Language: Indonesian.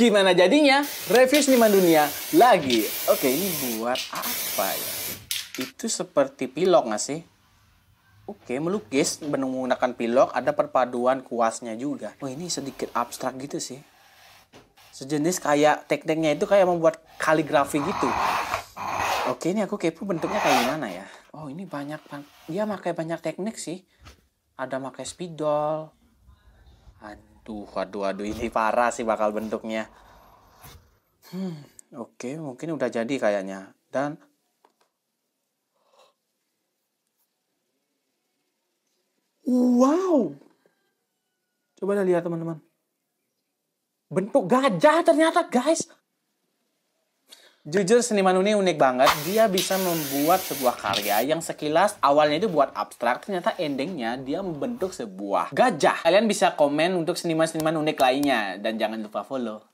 Gimana jadinya? Review seniman dunia lagi. Oke, ini buat apa ya? Itu seperti pilok nggak sih? Oke, melukis menggunakan pilok ada perpaduan kuasnya juga. Oh, ini sedikit abstrak gitu sih. Sejenis kayak tekniknya itu kayak membuat kaligrafi gitu. Oke, ini aku kepo bentuknya kayak gimana ya? Oh, ini banyak dia pakai banyak teknik sih. Ada pakai spidol. Aduh, aduh, aduh, ini parah sih bakal bentuknya. Hmm, oke, mungkin udah jadi kayaknya. Dan Wow. Coba lihat teman-teman. Bentuk gajah ternyata guys. Jujur seniman ini unik banget. Dia bisa membuat sebuah karya yang sekilas awalnya itu buat abstrak. Ternyata endingnya dia membentuk sebuah gajah. Kalian bisa komen untuk seniman-seniman unik lainnya. Dan jangan lupa follow.